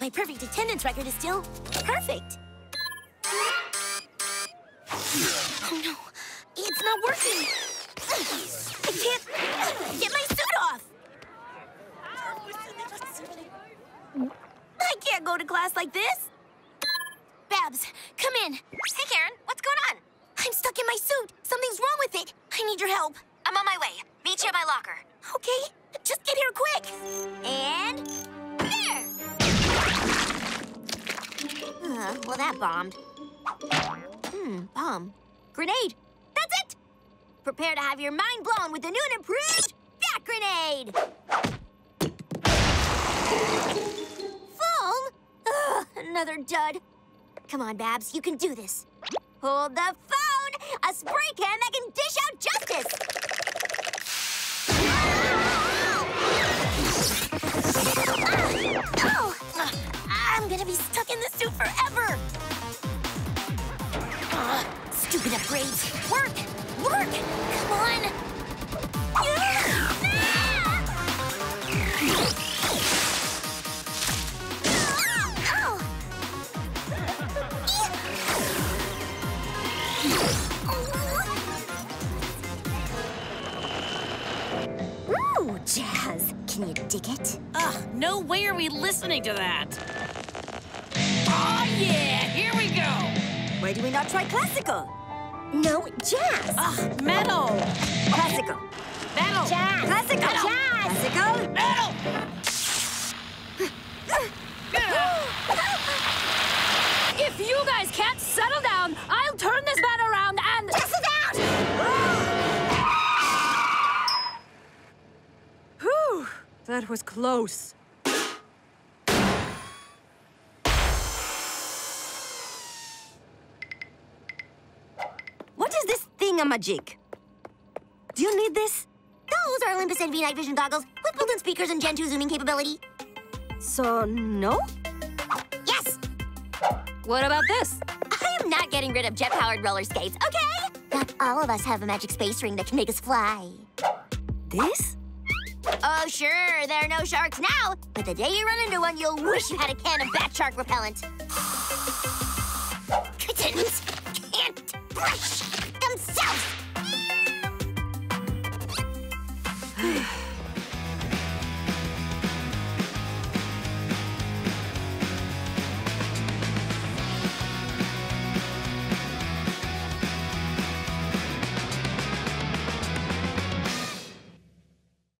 My perfect attendance record is still perfect. Oh no, it's not working. I can't get my suit off. I can't go to class like this. Babs, come in. Hey, Karen, what's going on? I'm stuck in my suit. Something's wrong with it. I need your help. I'm on my way. Meet you at my locker. Okay, just get here quick. And there. Well, that bombed. Hmm, bomb. Grenade. That's it. Prepare to have your mind blown with the new and improved Bat Grenade. Foam? Ugh, another dud. Come on, Babs, you can do this. Hold the phone! A spray can that can dish out justice! Oh! I'm gonna be stuck stupid upgrades! Work! Work! Come on! Ooh, Jazz! Can you dig it? Ugh, no way are we listening to that. Oh, yeah, here we go. Why do we not try classical? No, jazz! Ugh, metal. Classical! Metal. Jazz! Classical! Metal. Jazz! Classical! Metal. If you guys can't settle down, I'll turn this van around and... Test it out! Whew, that was close. What this thingamajig? Do you need this? Those are Olympus NV night vision goggles with built-in speakers and Gen 2 zooming capability. So, no? Yes! What about this? I am not getting rid of jet-powered roller skates, okay? Not all of us have a magic space ring that can make us fly. This? Oh, sure, there are no sharks now, but the day you run into one, you'll wish you had a can of bat shark repellent.